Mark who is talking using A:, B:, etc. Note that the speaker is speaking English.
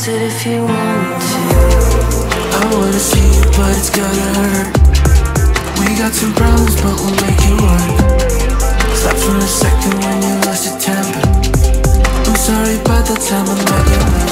A: fix it if you want to.
B: I wanna see you, but it's gonna hurt. We got some problems, but we'll make it work. Stop for a second when you lost your temper. I'm sorry but the time I met you